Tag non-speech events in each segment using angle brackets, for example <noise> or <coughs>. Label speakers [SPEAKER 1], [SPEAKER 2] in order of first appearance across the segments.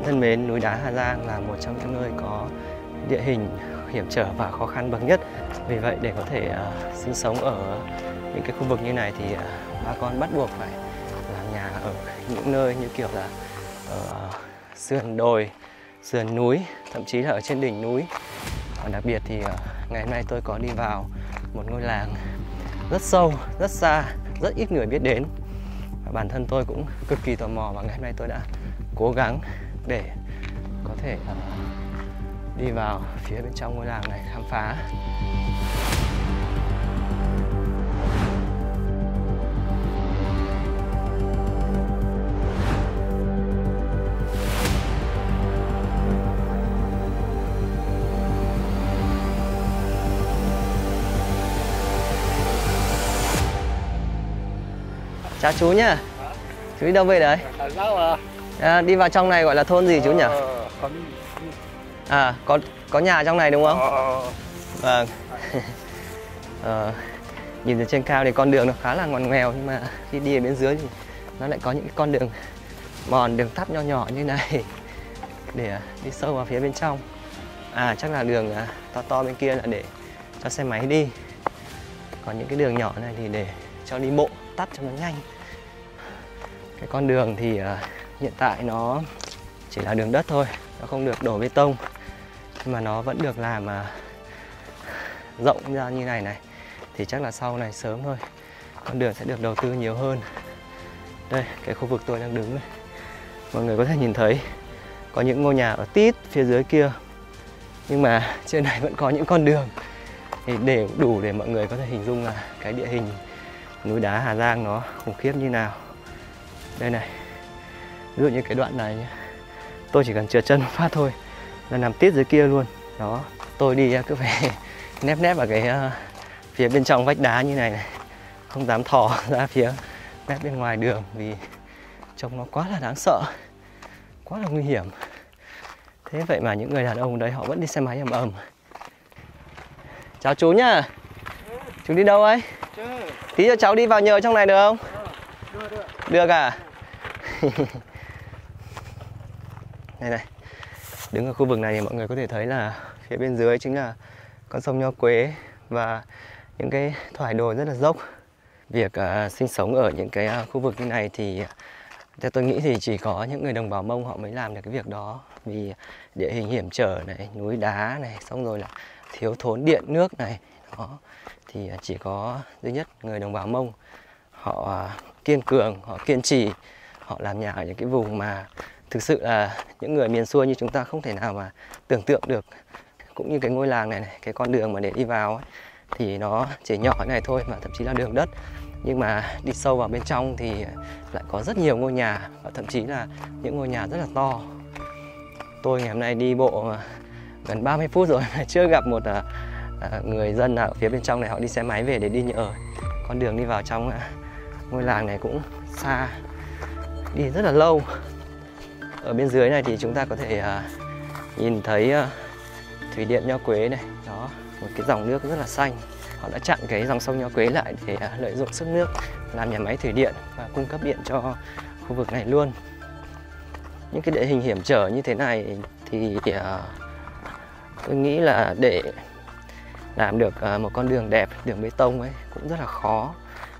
[SPEAKER 1] bạn thân mến, núi đá Hà Giang là một trong những nơi có địa hình hiểm trở và khó khăn bậc nhất. Vì vậy để có thể uh, sinh sống ở những cái khu vực như này thì uh, bà con bắt buộc phải làm nhà ở những nơi như kiểu là ở sườn đồi, sườn núi, thậm chí là ở trên đỉnh núi. Và đặc biệt thì uh, ngày hôm nay tôi có đi vào một ngôi làng rất sâu, rất xa, rất ít người biết đến. Và bản thân tôi cũng cực kỳ tò mò và ngày hôm nay tôi đã cố gắng để có thể uh, đi vào phía bên trong ngôi làng này khám phá. Chào chú nhá. Chú đi đâu về đấy? À, đi vào trong này gọi là thôn gì chú nhỉ? À có có nhà trong này đúng không? Vâng. <laughs> Ờ, nhìn từ trên cao thì con đường nó khá là ngoằn ngoèo nhưng mà khi đi ở bên dưới thì nó lại có những cái con đường mòn đường tắt nho nhỏ như này <laughs> để đi sâu vào phía bên trong. À chắc là đường à, to to bên kia là để cho xe máy đi. Còn những cái đường nhỏ này thì để cho đi bộ tắt cho nó nhanh. Cái con đường thì uh, hiện tại nó chỉ là đường đất thôi, nó không được đổ bê tông. Nhưng mà nó vẫn được làm mà rộng ra như này này. Thì chắc là sau này sớm thôi, con đường sẽ được đầu tư nhiều hơn. Đây, cái khu vực tôi đang đứng này mọi người có thể nhìn thấy, có những ngôi nhà ở tít phía dưới kia. Nhưng mà <laughs> trên này vẫn có những con đường. Thì để đủ để mọi người có thể hình dung là cái địa hình núi đá Hà Giang nó khủng khiếp như nào. Đây này ví dụ như cái đoạn này tôi chỉ cần trượt chân phát thôi là nằm tít dưới kia luôn. Đó tôi đi cứ phải <laughs> nép nép vào cái uh, phía bên trong vách đá như này này không dám thò <laughs> ra phía mép bên ngoài đường vì trông nó quá là đáng sợ quá là nguy hiểm. Thế vậy mà những người đàn ông đấy họ vẫn đi xe máy ầm ầm. Chào chú nhá. Chú đi đâu ấy? Tí cho cháu đi vào nhờ trong này được không? Được à <laughs> này này đứng ở khu vực này thì mọi người có thể thấy là phía bên dưới chính là con sông Nho Quế và những cái thoải đồi rất là dốc. Việc uh, sinh sống ở những cái uh, khu vực như này thì à, theo tôi nghĩ thì chỉ có những người đồng bào mông họ mới làm được cái việc đó. Vì địa hình hiểm trở này núi đá này xong rồi là thiếu thốn điện nước này đó. Thì chỉ có duy nhất người đồng bào mông họ kiên cường họ kiên trì họ làm nhà ở những cái vùng mà thực sự là những người miền xuôi như chúng ta không thể nào mà tưởng tượng được. Cũng như cái ngôi làng này, này cái con đường mà để đi vào ấy, thì nó chỉ nhỏ này thôi mà thậm chí là đường đất. Nhưng mà đi sâu vào bên trong thì lại có rất nhiều ngôi nhà và thậm chí là những ngôi nhà rất là to. Tôi ngày hôm nay đi bộ gần 30 phút rồi mà <laughs> chưa gặp một à, à, người dân nào ở phía bên trong này. Họ đi xe máy về để đi nhờ. Con đường đi vào trong à, ngôi làng này cũng xa đi rất là lâu ở bên dưới này thì chúng ta có thể uh, nhìn thấy uh, thủy điện nho quế này. Đó một cái dòng nước rất là xanh. Họ đã chặn cái dòng sông nho quế lại để uh, lợi dụng sức nước làm nhà máy thủy điện và cung cấp điện cho khu vực này luôn. Những cái địa hình hiểm trở như thế này thì uh, tôi nghĩ là để làm được uh, một con đường đẹp đường bê tông ấy cũng rất là khó.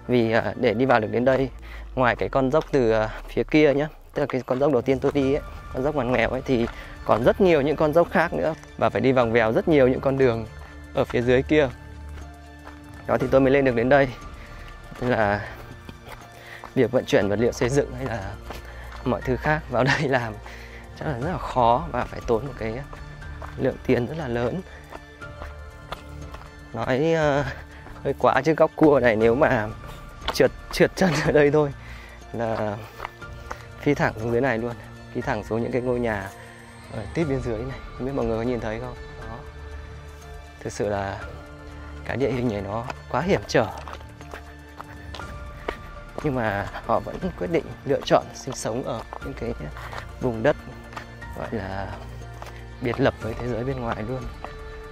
[SPEAKER 1] Vì uh, để đi vào được đến đây ngoài cái con dốc từ uh, phía kia nhé tức là cái con dốc đầu tiên tôi đi ấy, con dốc ngoằn nghèo ấy thì còn rất nhiều những con dốc khác nữa. Và phải đi vòng vèo rất nhiều những con đường ở phía dưới kia. Đó thì tôi mới lên được đến đây. Nên là việc vận chuyển vật liệu xây dựng hay là mọi thứ khác vào <laughs> đây làm chắc là rất là khó và phải tốn một cái lượng tiền rất là lớn. Nói uh, hơi quá chứ góc cua này nếu mà trượt trượt chân ở đây thôi là phi thẳng xuống dưới này luôn. Phi thẳng xuống những cái ngôi nhà ở tít bên dưới này. Không biết mọi người có nhìn thấy không? Đó. Thực sự là cái địa hình này nó quá hiểm trở. Nhưng mà họ vẫn quyết định lựa chọn sinh sống ở những cái vùng đất, gọi là, biệt lập với thế giới bên ngoài luôn.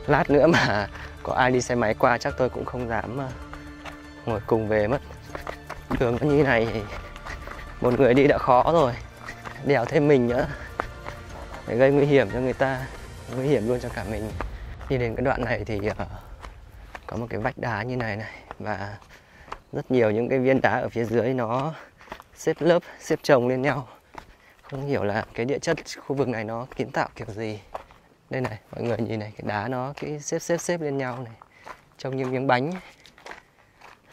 [SPEAKER 1] Lát nữa mà <laughs> có ai đi xe máy qua chắc tôi cũng không dám ờ, ngồi cùng về mất. Đường nó như này một người đi đã khó rồi. Đèo thêm mình nữa. Để gây nguy hiểm cho người ta nguy hiểm luôn cho cả mình. Đi đến cái đoạn này thì uh, có một cái vách đá như này này và rất nhiều những cái viên đá ở phía dưới nó xếp lớp xếp chồng lên nhau. Không hiểu là cái địa chất khu vực này nó kiến tạo kiểu gì. Đây này mọi người nhìn này cái đá nó cái xếp xếp xếp lên nhau này trông như miếng bánh.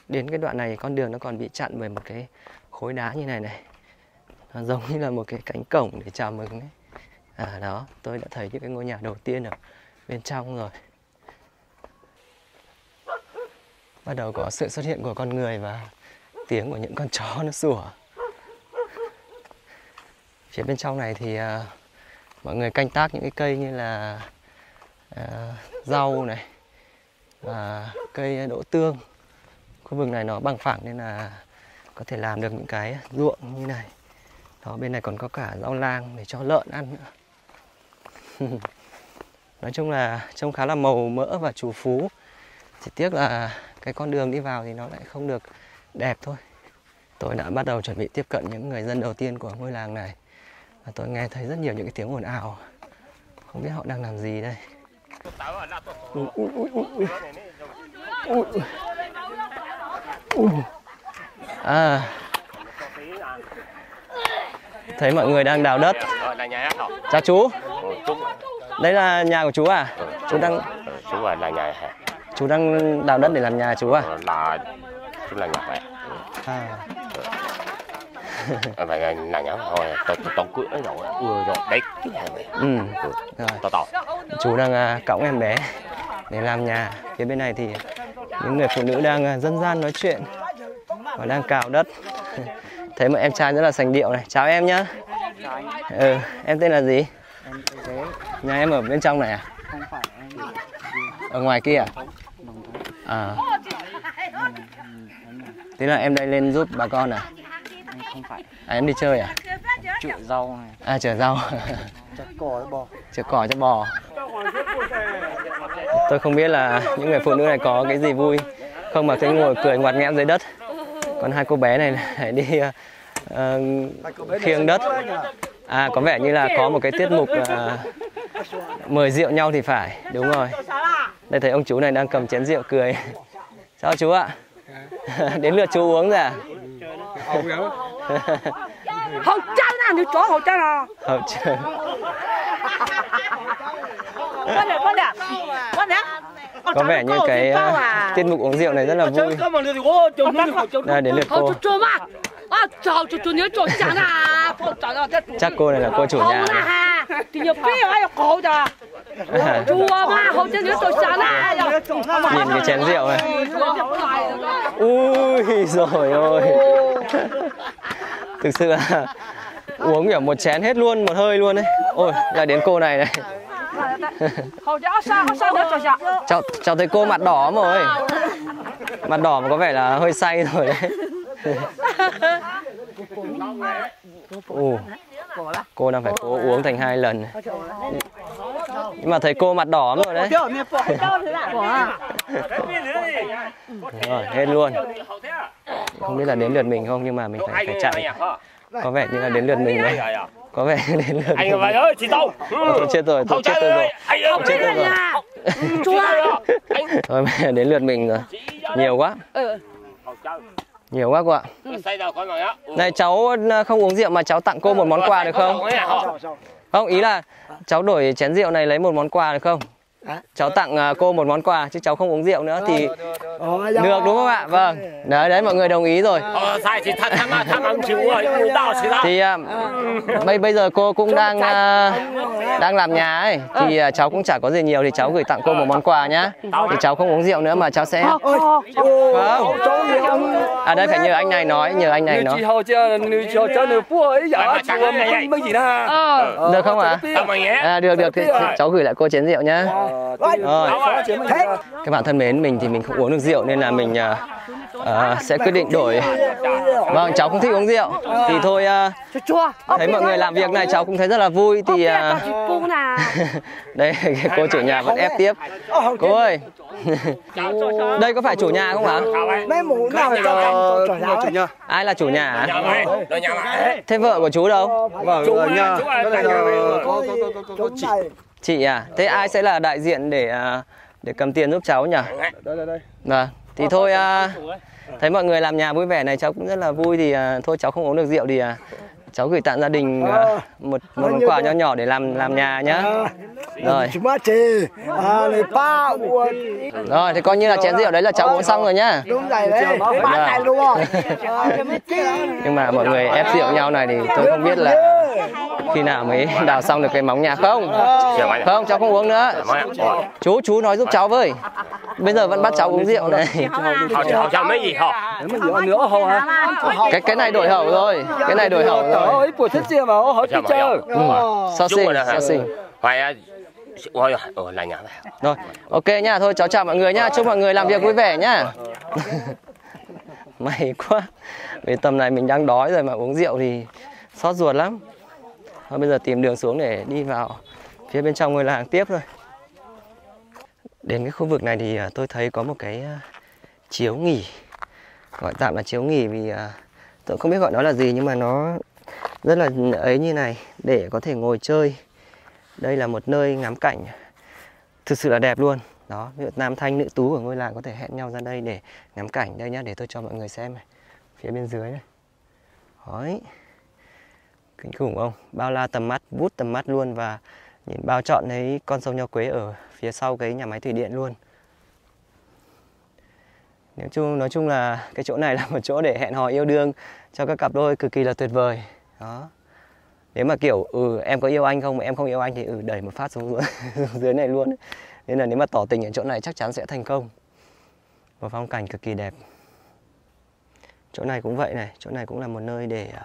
[SPEAKER 1] Đến cái đoạn này con đường nó còn bị chặn bởi một cái khối đá như này này. Nó giống như là một cái cánh cổng để chào mừng ấy. À đó tôi đã thấy những cái ngôi nhà đầu tiên ở bên trong rồi. Bắt đầu có sự xuất hiện của con người và tiếng của những con chó nó sủa. Phía bên trong này thì uh, mọi người canh tác những cái cây như là uh, rau này và cây đỗ tương. Khu vực này nó bằng phẳng nên là có thể làm được những cái ruộng như này. Đó bên này còn có cả rau lang để cho lợn ăn nữa. <laughs> Nói chung là trông khá là màu mỡ và chủ phú. Chỉ tiếc là cái con đường đi vào thì nó lại không được đẹp thôi. Tôi đã bắt đầu chuẩn bị tiếp cận những người dân đầu tiên của ngôi làng này. Và tôi nghe thấy rất nhiều những cái tiếng ồn ào. Không biết họ đang làm gì đây. Ui, ui, ui, ui. Ui. Ui. À. Thấy mọi người đang đào đất. Chào chú. Đây là nhà của chú à? Chú đang
[SPEAKER 2] chú là nhà hả?
[SPEAKER 1] chú đang đào đất để làm nhà chú à?
[SPEAKER 2] Là chú là nhà vậy
[SPEAKER 1] À.
[SPEAKER 2] Vậy là nhà nhà thôi, tao tôi tổng cưỡi rồi, ui rồi, đấy cái nhà này.
[SPEAKER 1] Ừ. Rồi.
[SPEAKER 2] To to.
[SPEAKER 1] Chú đang à, cõng em bé để làm nhà. Phía bên này thì những người phụ nữ đang à, dân gian nói chuyện và đang cào đất. <laughs> Thấy một em trai rất là sành điệu này. Chào em nhá. Ừ, em tên là gì?
[SPEAKER 3] Em tên Thế,
[SPEAKER 1] Nhà em ở bên trong này à?
[SPEAKER 3] không phải em
[SPEAKER 1] Ở ngoài kia à? À, thế là em đây lên giúp bà con à?
[SPEAKER 3] em không phải
[SPEAKER 1] À em đi chơi à?
[SPEAKER 3] chữa rau này,
[SPEAKER 1] À chở rau,
[SPEAKER 3] chặt cỏ đấy bò.
[SPEAKER 1] chở cỏ cho bò. Tôi không biết là những người phụ nữ này có cái gì vui không mà thấy ngồi cười ngoặt nghẽm dưới đất còn hai cô bé này lại đi uh, khiêng đất. à có vẻ như là có một cái tiết mục uh, mời rượu nhau thì phải. Đúng rồi. Đây thấy ông chú này đang cầm chén rượu cười. Sao chú ạ. Đến lượt chú uống rồi à
[SPEAKER 4] hậu chân à nếu chó hậu chân à
[SPEAKER 1] hậu chân
[SPEAKER 4] con nè con nè con nè
[SPEAKER 1] có vẻ như cái uh, tiết mục uống rượu này rất là vui. đây đến lượt cô. chắc cô này là cô chủ nhà. <laughs> nhìn cái chén rượu này ui rồi ôi. Thực sự là uống kiểu một chén hết luôn một hơi luôn đấy ôi là đến cô này này. Cháu, cháu thấy cô mặt đỏ rồi Mặt đỏ mà có vẻ là hơi say rồi đấy. <laughs> Ồ, cô đang phải cố uống thành hai lần. Nhưng mà thấy cô mặt đỏ rồi đấy. Rồi, hết luôn. Không biết là đến lượt mình không nhưng mà mình phải, phải chạy. Có vẻ như là đến lượt mình đấy Có vẻ <laughs> đến lượt
[SPEAKER 2] Anh phải ơi, chị Tông.
[SPEAKER 1] Tôi chết rồi, tôi chết tôi rồi
[SPEAKER 2] Anh ơi,
[SPEAKER 1] Chết tôi rồi
[SPEAKER 4] 做啊
[SPEAKER 1] ！Thôi <laughs> giờ đến lượt mình rồi Nhiều quá
[SPEAKER 4] Ừ.
[SPEAKER 1] Nhiều quá cô ạ
[SPEAKER 2] á.
[SPEAKER 1] Này cháu ờ, không uống rượu mà cháu tặng cô một món quà được không? Không, ý là cháu đổi chén rượu này lấy một món quà được không? Cháu tặng ờ, cô một món quà chứ cháu không uống rượu nữa thì được đúng không ạ? Vâng. Đấy đấy mọi người đồng ý rồi.
[SPEAKER 2] Sai thì thật thằng thằng ăn chịu rồi, u đau xí đó.
[SPEAKER 1] Thì ờ, bây bây giờ cô cũng đang ờ, đang làm nhà ấy thì ờ, cháu cũng chả có gì nhiều thì cháu gửi tặng cô một món quà nhá. Thì cháu không uống rượu nữa mà cháu sẽ Vâng. À đây phải nhờ anh này nói, nhờ anh này nói.
[SPEAKER 5] hậu cho người cho cho người phụ ấy giả chùa mấy mấy gì đó
[SPEAKER 4] Ờ.
[SPEAKER 1] Được không ạ? À, được được thì, thì cháu gửi lại cô chén rượu nhá. Rồi. Các bạn thân mến, mình thì mình không uống được rượu nên là mình à, à, sẽ quyết định đổi. Vâng, cháu không thích uống rượu. Thì thôi à, thấy mọi người làm việc này cháu cũng thấy rất là vui thì à, <laughs> đây cái <laughs> cô chủ nhà vẫn ép tiếp. Cô ơi, <laughs> đây có phải chủ nhà không
[SPEAKER 6] nào cho ấy.
[SPEAKER 1] ai là chủ nhà? Hả? Thế vợ của chú đâu?
[SPEAKER 5] Ở nhà. Chị.
[SPEAKER 1] à thế ai sẽ là đại diện để à, để cầm tiền giúp cháu nhỉ?
[SPEAKER 5] Đây đây đây.
[SPEAKER 1] vâng thì thôi à, thấy mọi người làm nhà vui vẻ này cháu cũng rất là vui thì à, thôi cháu không uống được rượu thì à, cháu gửi tặng gia đình à, một một món quà nho nhỏ để làm làm nhà nhá rồi
[SPEAKER 6] à
[SPEAKER 1] rồi thì coi như là chén rượu đấy là cháu uống xong rồi nhá
[SPEAKER 6] đúng rồi đấy à
[SPEAKER 1] nhưng mà mọi người ép rượu nhau này thì tôi không biết là khi nào mới đào xong được cái móng nhà không không cháu không uống nữa chú chú nói giúp cháu với bây giờ vẫn bắt cháu uống rượu này cái cái này đổi hậu rồi cái này đổi hậu rồi
[SPEAKER 5] ơi, buổi thích gì mà hỏi
[SPEAKER 2] Sao
[SPEAKER 5] đi
[SPEAKER 2] mà
[SPEAKER 5] chơi.
[SPEAKER 1] ừ. so
[SPEAKER 2] Đúng
[SPEAKER 1] sinh
[SPEAKER 2] rồi đó hả?
[SPEAKER 1] so sinh
[SPEAKER 2] Phải à, ôi ôi là nhà này.
[SPEAKER 1] rồi ok nhá thôi cháu chào mọi người nhá chúc mọi người làm việc vui vẻ nhá <laughs> may quá vì tầm này mình đang đói rồi mà uống rượu thì xót ruột lắm thôi bây giờ tìm đường xuống để đi vào phía bên trong ngôi làng tiếp thôi đến cái khu vực này thì à, tôi thấy có một cái à, chiếu nghỉ gọi tạm là chiếu nghỉ vì à, tôi không biết gọi nó là gì nhưng mà nó rất là ấy như này, để có thể ngồi chơi. Đây là một nơi ngắm cảnh thực sự là đẹp luôn. Đó nam thanh, nữ tú ở ngôi làng có thể hẹn nhau ra đây để ngắm cảnh. Đây nhá, để tôi cho mọi người xem này. Phía bên dưới này. Đấy. Kinh khủng không? Bao la tầm mắt, vút tầm mắt luôn và nhìn bao trọn thấy con sông nho quế ở phía sau cái nhà máy thủy điện luôn. Nói chung nói chung là cái chỗ này là một chỗ để hẹn hò yêu đương cho các cặp đôi cực kỳ là tuyệt vời đó. Nếu mà kiểu ừ em có yêu anh không? Mà em không yêu anh thì ừ đẩy một phát xuống dưới, <laughs> dưới này luôn. Nên là nếu mà tỏ tình ở chỗ này chắc chắn sẽ thành công. Một phong cảnh cực kỳ đẹp. Chỗ này cũng vậy này. Chỗ này cũng là một nơi để uh,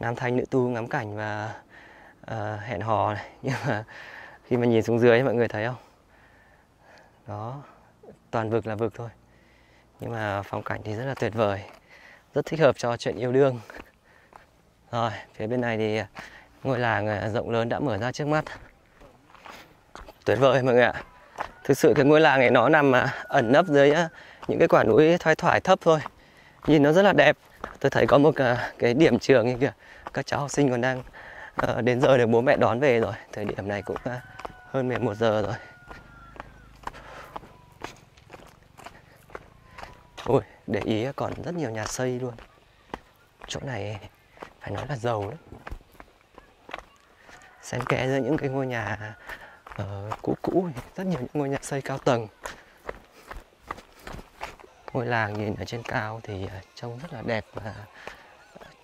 [SPEAKER 1] nam thanh nữ tu ngắm cảnh và uh, hẹn hò này. <laughs> Nhưng mà khi mà nhìn xuống dưới ấy, mọi người thấy không? Đó. Toàn vực là vực thôi. Nhưng mà phong cảnh thì rất là tuyệt vời. Rất thích hợp cho chuyện yêu đương rồi, phía bên này thì ngôi làng à, rộng lớn đã mở ra trước mắt. Tuyệt vời mọi người ạ. Thực sự cái ngôi làng này nó nằm à, ẩn nấp dưới à, những cái quả núi thoai thoải thấp thôi. Nhìn nó rất là đẹp. Tôi thấy có một cái điểm trường như kìa các cháu học sinh còn đang ờ, đến giờ được bố mẹ đón về rồi. Thời điểm này cũng hơn 11 giờ rồi. Ôi, để ý còn rất nhiều nhà xây luôn. Chỗ này phải nói là giàu đấy xen kẽ giữa những cái ngôi nhà uh, cũ cũ rất nhiều những ngôi nhà xây cao tầng. Ngôi làng nhìn ở trên cao thì ờ, trông rất là đẹp và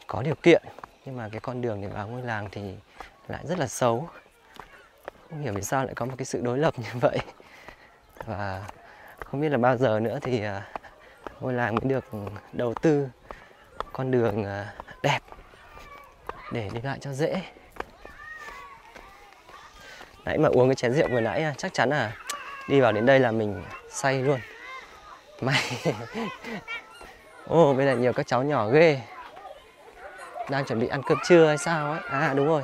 [SPEAKER 1] có điều kiện. Nhưng mà cái con đường để vào ngôi làng thì lại rất là xấu. Không hiểu vì sao lại có một cái sự đối lập <laughs> như vậy. Và không biết là bao giờ nữa thì ờ, ngôi làng mới được đầu tư con đường đẹp để đi lại cho dễ. Nãy mà uống cái chén rượu vừa nãy à, chắc chắn là đi vào đến đây là mình say luôn. May. <laughs> Ô, bên này nhiều các cháu nhỏ ghê. Đang chuẩn bị ăn cơm trưa hay sao ấy? À đúng rồi.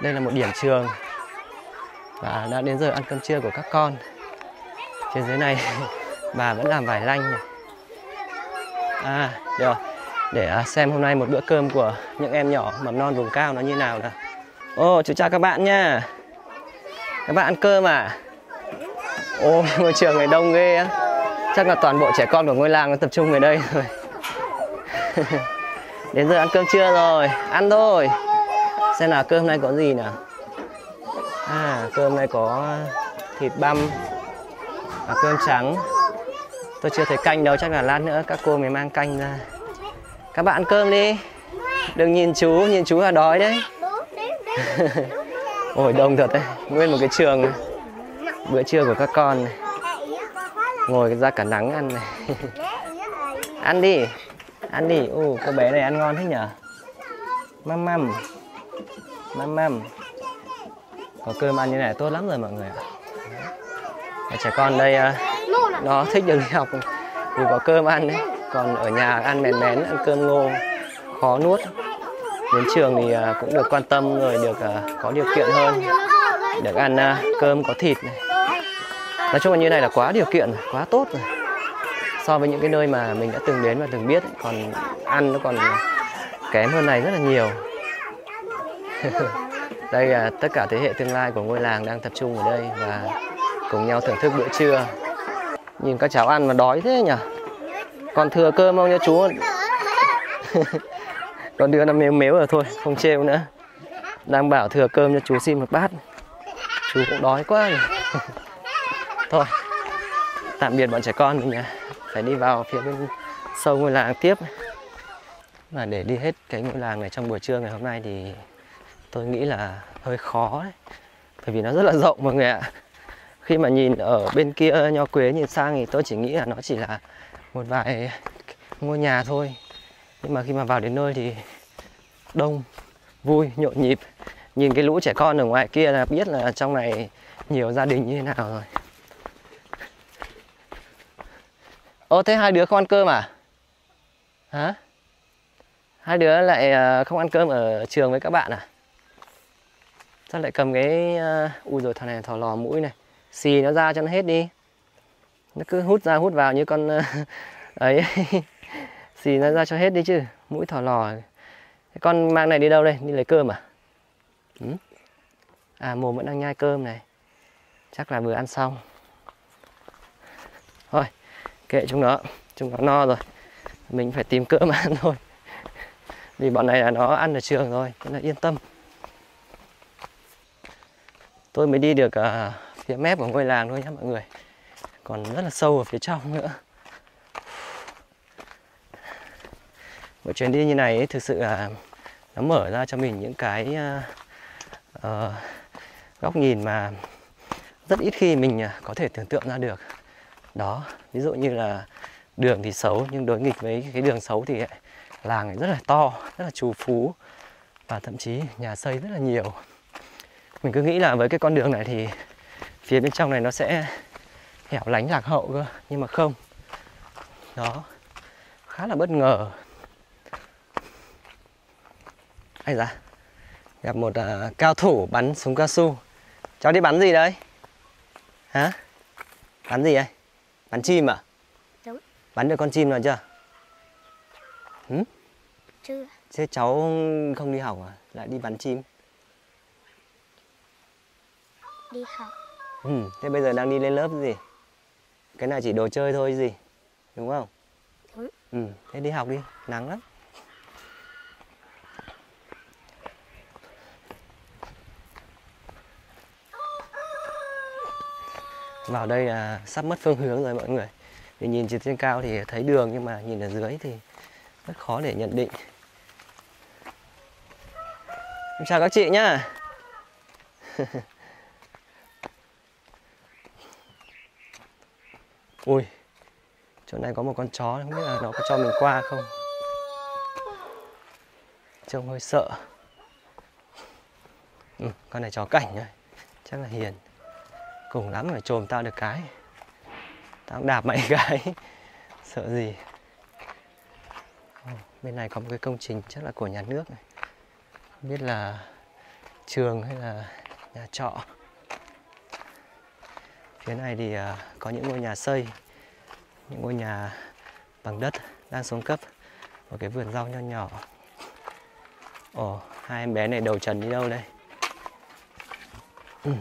[SPEAKER 1] Đây là một điểm trường. Và đã đến giờ ăn cơm trưa của các con. Trên dưới này, <laughs> bà vẫn làm vải lanh này. À được. rồi để à, xem hôm nay một bữa cơm của những em nhỏ mầm non vùng cao nó như nào nào. Ô, chú chào các bạn nha. Các bạn ăn cơm à? Ô, <laughs> ngôi trường này đông ghê á. Chắc là toàn bộ trẻ con của ngôi làng nó tập trung về đây rồi. <laughs> Đến giờ ăn cơm trưa rồi. Ăn thôi. Xem nào, cơm nay có gì nào? À cơm nay có thịt băm và cơm trắng. Tôi chưa thấy canh đâu, chắc là lát nữa các cô mới mang canh ra các bạn ăn cơm đi. Đừng nhìn chú nhìn chú là đói đấy. <laughs> Ôi đông thật đấy. Nguyên một cái trường. Này. bữa trưa của các con này. ngồi ra cả nắng ăn này. <laughs> Ăn đi. Ăn đi. U cô bé này ăn ngon thế nhở? Măm măm. Măm măm. Có cơm ăn như này tốt lắm rồi mọi người ạ. Trẻ con đây à, nó thích được đi học. Vì có cơm ăn đấy còn ở nhà ăn mèn mén ăn cơm ngô, khó nuốt. Đến trường thì à, cũng được quan tâm rồi được à, có điều kiện hơn. Được ăn à, cơm, có thịt này. Nói chung là như này là quá điều kiện rồi, quá tốt rồi. So với những cái nơi mà mình đã từng đến và từng biết, còn ăn nó còn kém hơn này rất là nhiều. <laughs> Đây là tất cả thế hệ tương lai của ngôi làng đang tập trung ở đây và cùng nhau thưởng thức bữa trưa. Nhìn các cháu ăn mà đói thế nhỉ? Còn thừa cơm không nha chú? Còn đứa nó mếu mếu rồi thôi không trêu nữa. Đang bảo thừa cơm cho chú xin một bát. Chú cũng đói quá rồi. <laughs> Thôi tạm biệt bọn trẻ con mình nha phải đi vào phía bên sâu ngôi làng tiếp. Mà để đi hết cái ngôi làng này trong buổi trưa ngày hôm nay thì tôi nghĩ là hơi khó đấy bởi vì nó rất là rộng mọi người ạ. Khi mà nhìn ở bên kia nho quế nhìn sang thì tôi chỉ nghĩ là nó chỉ là một vài ngôi nhà thôi. Nhưng mà khi mà vào đến nơi thì đông, vui, nhộn nhịp. Nhìn cái lũ trẻ con ở ngoài kia là biết là trong này nhiều gia đình như thế nào rồi. Ô thế hai đứa không ăn cơm à? Hả? Hai đứa lại ờ, không ăn cơm ở trường với các bạn à? Sao lại cầm cái ờ, ui rồi thằng này thò lò mũi này. Xì nó ra cho nó hết đi nó cứ hút ra hút vào như con ờ, <laughs> ấy. <laughs> Xì nó ra cho hết đi chứ mũi thỏ lò. Con mang này đi đâu đây? Đi lấy cơm à? Ừ? à mồm vẫn đang nhai cơm này. Chắc là vừa ăn xong. Thôi kệ chúng nó. Chúng nó no rồi. Mình phải tìm cơm <laughs> ăn thôi. Vì bọn này là nó ăn ở trường rồi nên là yên tâm. Tôi mới đi được uh, phía mép của ngôi làng thôi nhé mọi người còn rất là sâu ở phía trong nữa. Một chuyến đi như này ấy, thực sự là nó mở ra cho mình những cái uh, uh, góc nhìn mà rất ít khi mình ờ, có thể tưởng tượng ra được. Đó ví dụ như là đường thì xấu nhưng đối nghịch với cái đường xấu thì làng rất là to rất là trù phú và thậm chí nhà xây rất là nhiều. Mình cứ nghĩ là với cái con đường này thì phía bên trong này nó sẽ hẻo lánh lạc hậu cơ nhưng mà không đó khá là bất ngờ ai da gặp một uh, cao thủ bắn súng cao su cháu đi bắn gì đấy hả bắn gì đây bắn chim à
[SPEAKER 7] Đúng.
[SPEAKER 1] bắn được con chim nào chưa Hử?
[SPEAKER 7] Chưa.
[SPEAKER 1] thế cháu không đi học à lại đi bắn chim
[SPEAKER 7] Đi học.
[SPEAKER 1] ừ. thế bây giờ đang đi lên lớp gì cái này chỉ đồ chơi thôi gì đúng không
[SPEAKER 7] Đúng.
[SPEAKER 1] ừ. thế đi học đi nắng lắm vào đây là sắp mất phương hướng rồi mọi người vì nhìn từ trên cao thì thấy đường nhưng mà nhìn ở dưới thì rất khó để nhận định chào các chị nhá <laughs> ui chỗ này có một con chó không biết là nó có cho mình qua không? Trông hơi sợ. Ừ, con này chó cảnh thôi chắc là hiền. Cùng lắm phải trồm tao được cái. Tao đạp mày <laughs> cái. Sợ gì. Ồ, bên này có một cái công trình chắc là của nhà nước này. Không biết là trường hay là nhà trọ phía này thì à, có những ngôi nhà xây những ngôi nhà bằng đất đang xuống cấp một cái vườn rau nho nhỏ. Ồ hai em bé này đầu trần đi đâu đây? Ừ.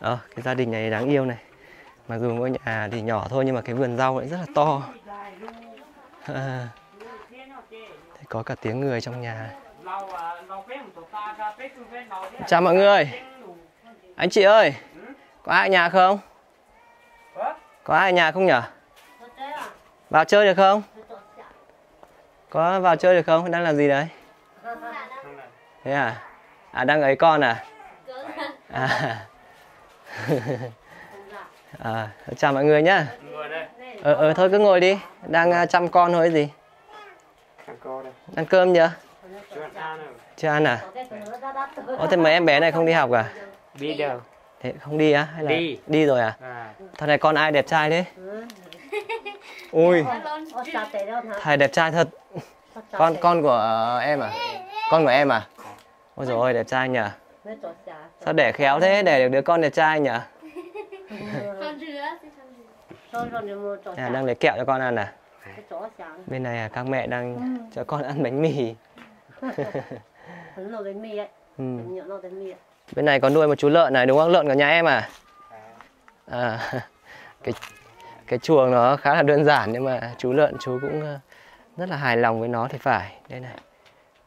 [SPEAKER 1] Cái gia đình này đáng yêu này. Mặc dù ngôi nhà thì nhỏ thôi nhưng mà cái vườn rau lại rất là to. <laughs> À, có cả tiếng người trong nhà. Chào mọi người. Anh chị ơi. Có ai ở nhà không? Có ai ở nhà không nhở? Vào chơi được không? Có vào chơi được không? Đang làm gì đấy? Thế à? À đang ấy con à? À <laughs> à, chào mọi người nhá ờ ờ thôi cứ ngồi đi đang à, chăm con thôi gì ăn cơm chưa chưa ăn à Ủa thế mấy em bé này không đi học à
[SPEAKER 3] Đi đâu?
[SPEAKER 1] Thế không đi á? Hay là
[SPEAKER 3] Đi.
[SPEAKER 1] đi rồi à?
[SPEAKER 3] À.
[SPEAKER 1] thằng này con ai đẹp trai thế? <laughs> Ui. Thầy đẹp trai thật. Con con của ờ, em à? Con của em à? Ôi rồi đẹp trai nhỉ? Sao để khéo thế? Để được đứa con đẹp trai nhỉ? <laughs> À, đang lấy kẹo cho con ăn à? Bên này à, các mẹ đang cho con ăn bánh mì. <laughs> Ừ. bên này có nuôi một chú lợn này đúng không? Lợn của nhà em à? À. <laughs> Cái cái chuồng nó khá là đơn giản nhưng mà chú lợn chú cũng ờ, rất là hài lòng với nó thì phải. Đây này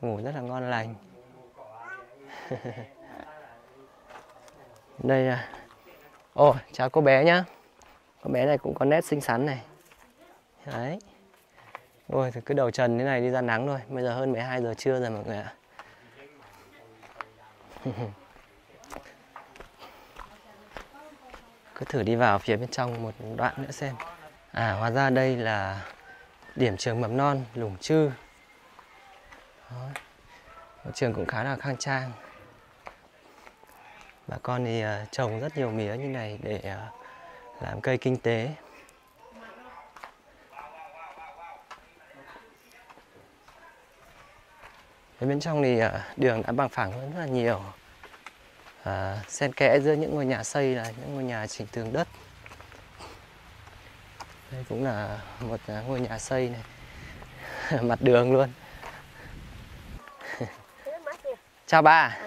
[SPEAKER 1] ngủ rất là ngon lành. <laughs> Đây à. Ồ chào cô bé nhá. Cô bé này cũng có nét xinh xắn này. Đấy. Ôi thì cứ đầu trần thế này đi ra nắng thôi. Bây giờ hơn 12 giờ trưa rồi mọi người ạ <laughs> cứ thử đi vào phía bên trong một đoạn nữa xem. À hóa ra đây là điểm trường mầm non lủng chư. Đó. Một trường cũng khá là khang trang. Bà con thì uh, trồng rất nhiều mía như này để uh, làm cây kinh tế. Ở bên trong thì uh, đường đã bằng phẳng hơn rất là nhiều à, xen kẽ giữa những ngôi nhà xây là những ngôi nhà chỉnh tường đất. Đây cũng là một à, ngôi nhà xây này. <laughs> Mặt đường luôn. <laughs> Chào bà.